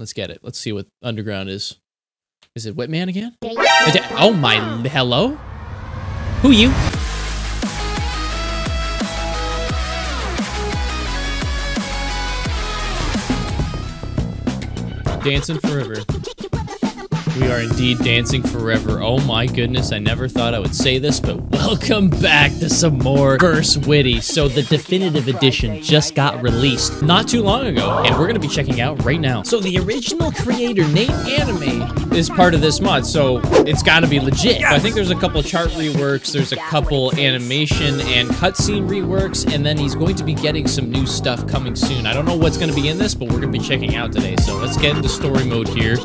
Let's get it. Let's see what underground is. Is it Whitman again? Oh my, hello? Who you? Dancing forever. We are indeed dancing forever. Oh my goodness, I never thought I would say this, but welcome back to some more Verse Whitty. So the definitive edition just got released not too long ago, and we're gonna be checking out right now. So the original creator, NateAnim8, is part of this mod, so it's gotta be legit. I think there's a couple chart reworks, there's a couple animation and cutscene reworks, and then he's going to be getting some new stuff coming soon. I don't know what's gonna be in this, but we're gonna be checking out today. So let's get into story mode here.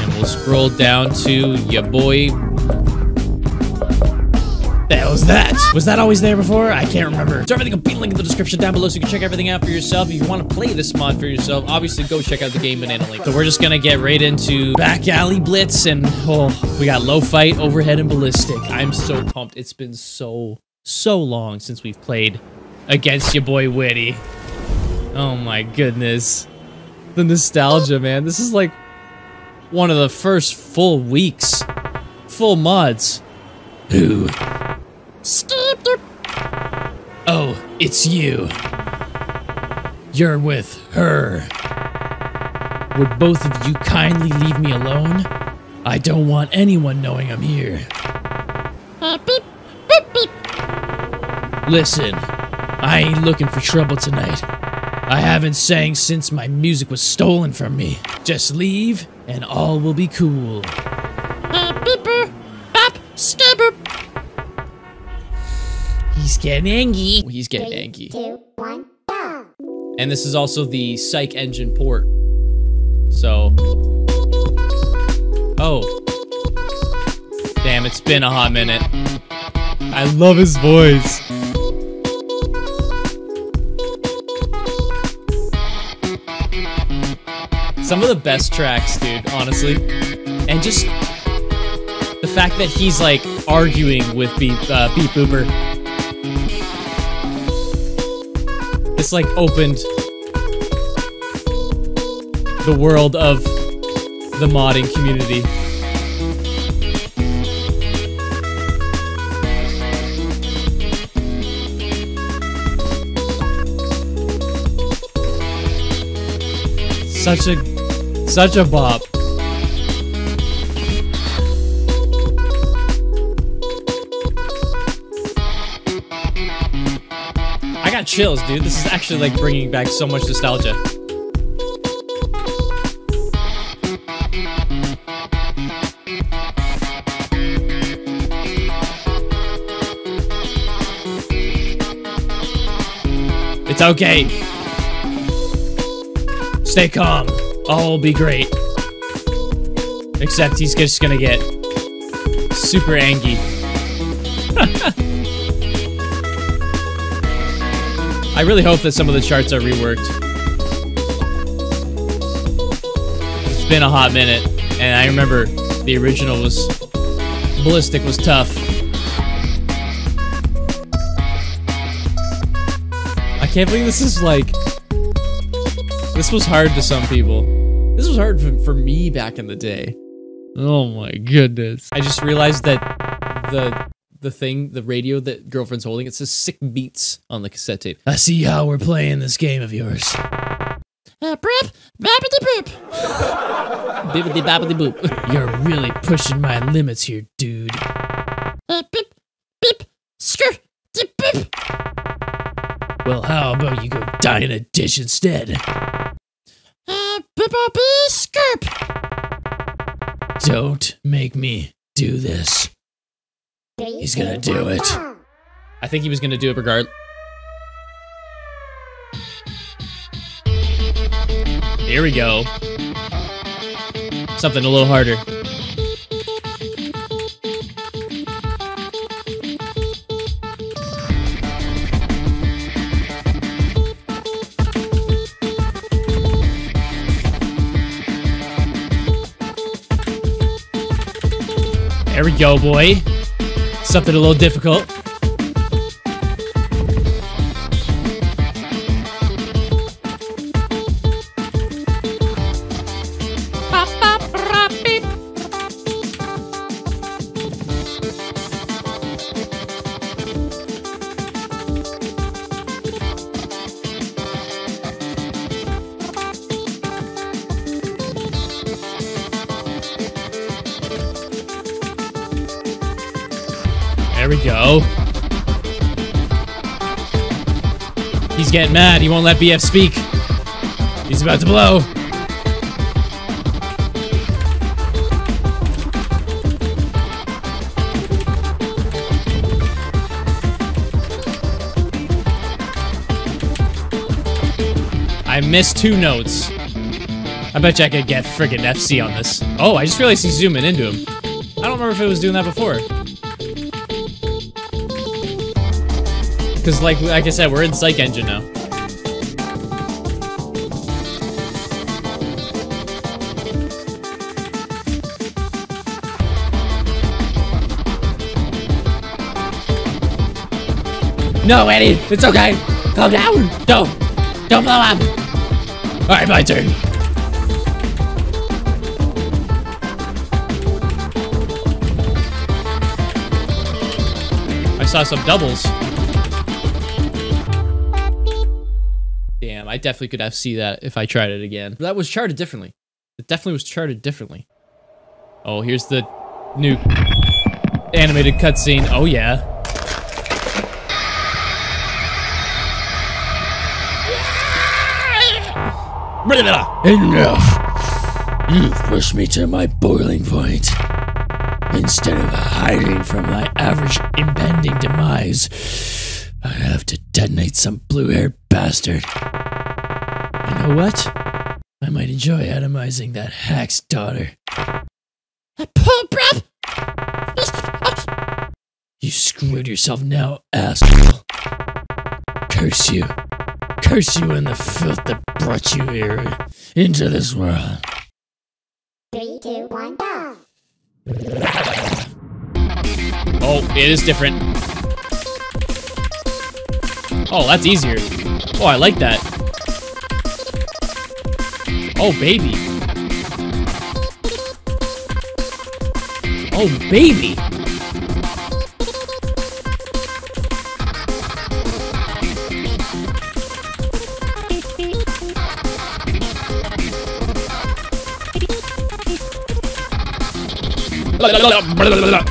And we'll scroll down to ya boy. The hell was that? Was that always there before? I can't remember. So everything will be linked in the description down below so you can check everything out for yourself. If you want to play this mod for yourself, obviously go check out the game banana link. So we're just gonna get right into back alley blitz and oh, we got Lo-Fight, overhead, and ballistic. I'm so pumped. It's been so, so long since we've played against your boy Whitty. Oh my goodness. The nostalgia, man. This is like one of the first full weeks. Full mods. Who? Oh, it's you. You're with her. Would both of you kindly leave me alone? I don't want anyone knowing I'm here. Listen, I ain't looking for trouble tonight. I haven't sang since my music was stolen from me. Just leave, and all will be cool. He's getting angry. He's getting angry. two, one, go! And this is also the Psych Engine port. So. Oh. Damn, it's been a hot minute. I love his voice. Some of the best tracks, dude, honestly. And just the fact that he's like arguing with Beep, uh, Beep Booper. This like opened the world of the modding community. Such a such a bop. I got chills, dude. This is actually like bringing back so much nostalgia. It's okay. Stay calm. All be great. Except he's just gonna get super angry. I really hope that some of the charts are reworked. It's been a hot minute, and I remember the original was ballistic was tough. I can't believe this is like this was hard to some people. Hard for, for me back in the day. Oh my goodness. I just realized that the the thing, the radio that girlfriend's holding, it says sick beats on the cassette tape. I see how we're playing this game of yours. Uh, brip, babbity boop. Bibbity babbity boop. You're really pushing my limits here, dude. Uh, beep, beep, skr, dip, beep. Well, how about you go die in a dish instead? Don't make me do this. He's gonna do it. I think he was gonna do it regard. Here we go. Something a little harder. There we go, boy. Something a little difficult. He's getting mad. He won't let BF speak. He's about to blow. I missed two notes. I bet you I could get friggin' FC on this. Oh, I just realized he's zooming into him. I don't remember if it was doing that before. Because, like, like I said, we're in Psych Engine now. No, Eddie, it's okay. Calm down. Don't, don't blow up. All right, my turn. I saw some doubles. Damn, I definitely could have FC that if I tried it again. That was charted differently. It definitely was charted differently. Oh, here's the new animated cutscene. Oh, yeah. Enough! You've pushed me to my boiling point. Instead of hiding from my average impending demise, I have to detonate some blue-haired bastard. You know what? I might enjoy atomizing that hack's daughter. You screwed yourself now, asshole. Curse you. Curse you and the filth that brought you here into this world. Three, two, one, go. Oh, it is different. Oh, that's easier. Oh, I like that. Oh, baby. Oh, baby.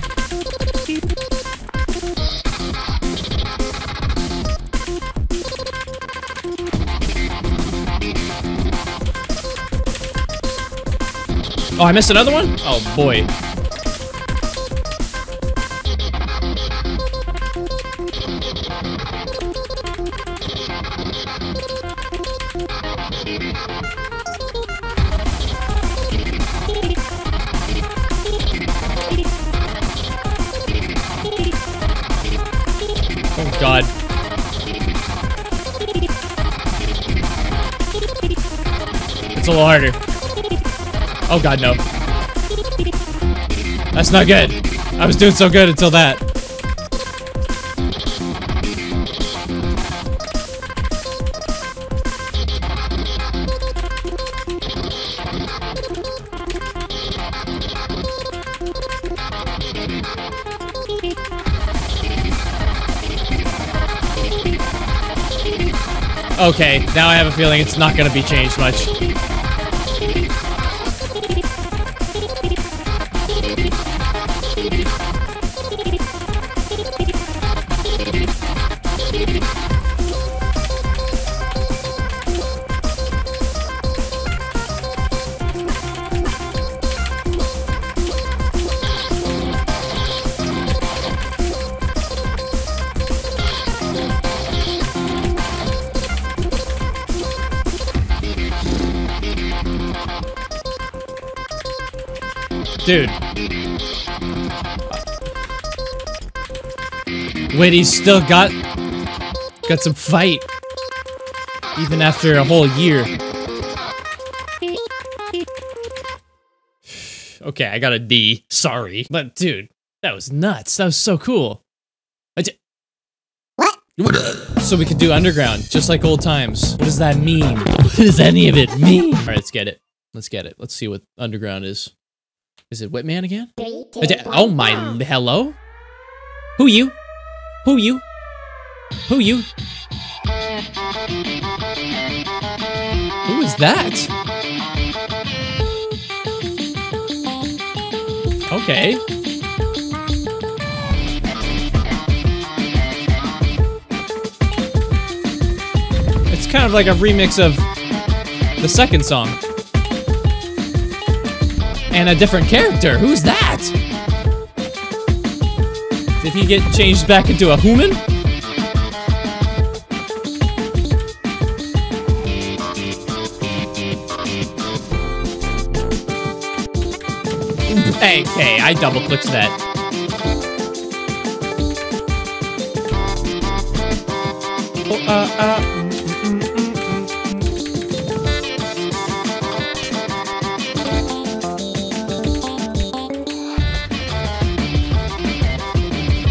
Oh, I missed another one? Oh, boy. Oh, God. It's a little harder. Oh god, no. That's not good. I was doing so good until that. Okay, now I have a feeling it's not gonna be changed much. Dude. Wait, he's still got got some fight. Even after a whole year. Okay, I got a D. Sorry. But dude, that was nuts. That was so cool. What? so we could do underground, just like old times. What does that mean? What does any of it mean? Alright, let's get it. Let's get it. Let's see what underground is. Is it Whitman again? Three, two, one, Oh my! go. Hello? Who you? Who you? Who you? Who is that? Okay. It's kind of like a remix of the second song. And a different character. Who's that? Did he get changed back into a human? Hey, hey, I double clicked that. Oh, uh, uh,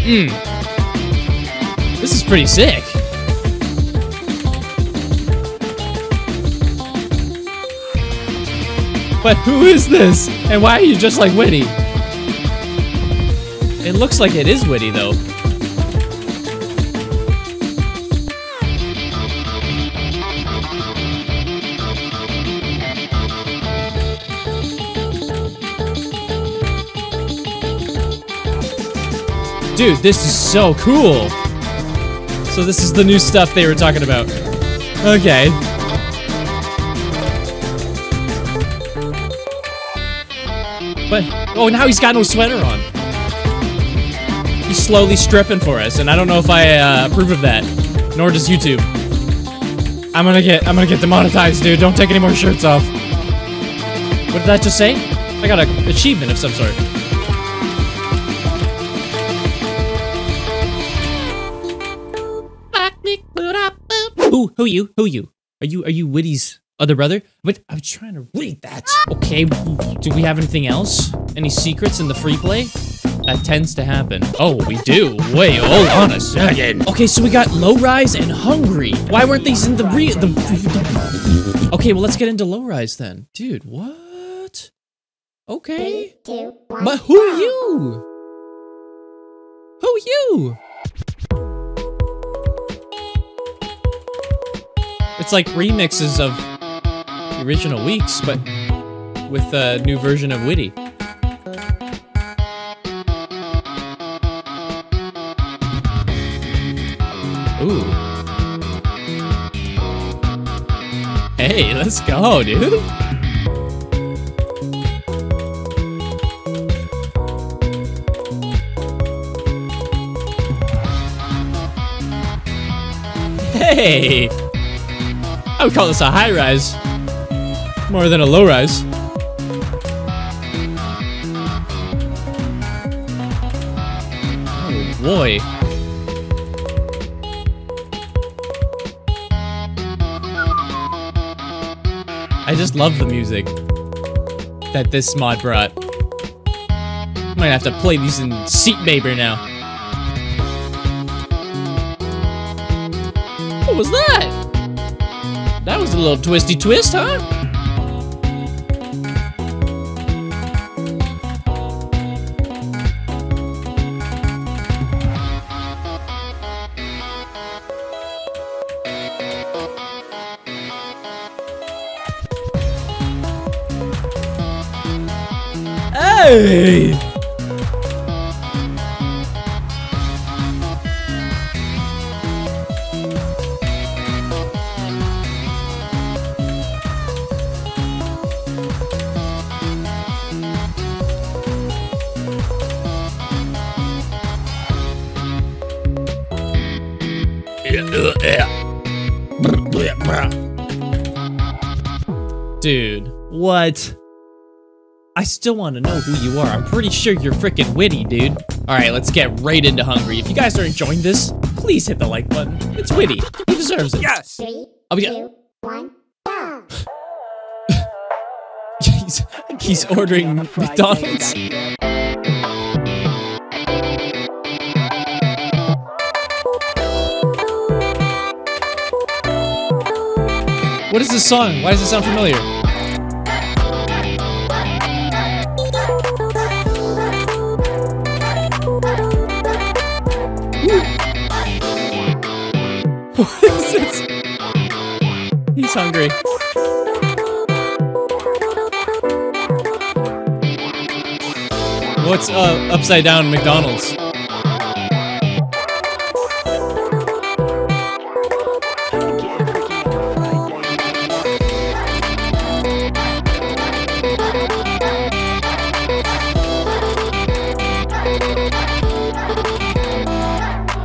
Mm. This is pretty sick. But who is this? And why are you just like Whitty? It looks like it is Whitty though. Dude, this is so cool. So this is the new stuff they were talking about. Okay. But oh, now he's got no sweater on. He's slowly stripping for us, and I don't know if I uh, approve of that. Nor does YouTube. I'm gonna get I'm gonna get demonetized, dude. Don't take any more shirts off. What did that just say? I got an achievement of some sort. Who you? Who you? Are you are you Whitty's other brother? But I'm trying to read that. Okay, do we have anything else? Any secrets in the free play? That tends to happen. Oh, we do. Wait, hold on a second. Okay, so we got low rise and hungry. Why weren't these in the re the, the Okay, well let's get into low rise then. Dude, what? Okay. Three, two, one, But who are you? Who are you? It's like remixes of the original weeks, but with a new version of Whitty. Ooh. Hey, let's go, dude. Hey! I would call this a high rise. More than a low rise. Oh boy. I just love the music that this mod brought. Might have to play these in Seat Baber now. What was that? That was a little twisty twist, huh? Hey! Dude, what? I still want to know who you are. I'm pretty sure you're freaking Whitty, dude. All right, let's get right into Hungry. If you guys are enjoying this, please hit the like button. It's Whitty. He deserves it. Yes. three, I'll be- two, one, go. he's, he's ordering McDonald's. What is this song? Why does it sound familiar? Hungry. What's uh, upside down McDonald's?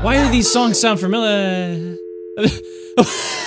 Why do these songs sound familiar?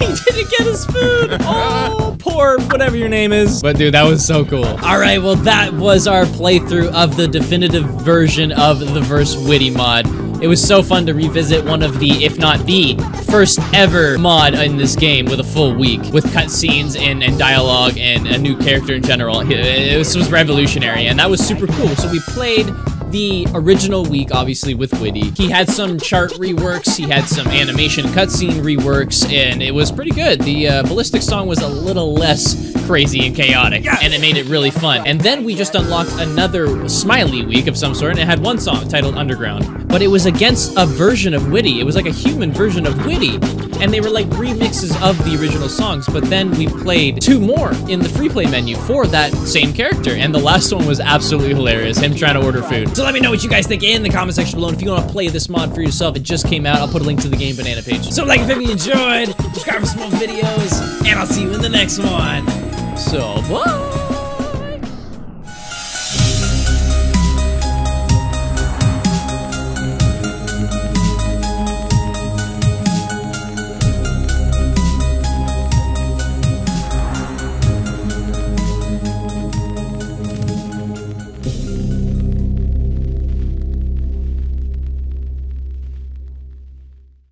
what? He didn't get his food. Oh, poor whatever your name is. But dude, that was so cool. All right, well that was our playthrough of the definitive version of the Verse Whitty mod. It was so fun to revisit one of the, if not the, first ever mod in this game with a full week, with cutscenes and, and dialogue and a new character in general. It, it was, was revolutionary, and that was super cool. So we played the original week, obviously, with Whitty. He had some chart reworks, he had some animation cutscene reworks, and it was pretty good. The uh, Ballistic song was a little less crazy and chaotic, and it made it really fun. And then we just unlocked another Smiley week of some sort, and it had one song titled Underground. But it was against a version of Whitty. It was like a human version of Whitty. And they were like remixes of the original songs, but then we played two more in the free play menu for that same character. And the last one was absolutely hilarious, him trying to order food. So let me know what you guys think in the comment section below. And if you want to play this mod for yourself, it just came out. I'll put a link to the Game Banana page. So like if you enjoyed, subscribe for some more videos, and I'll see you in the next one. So, bye!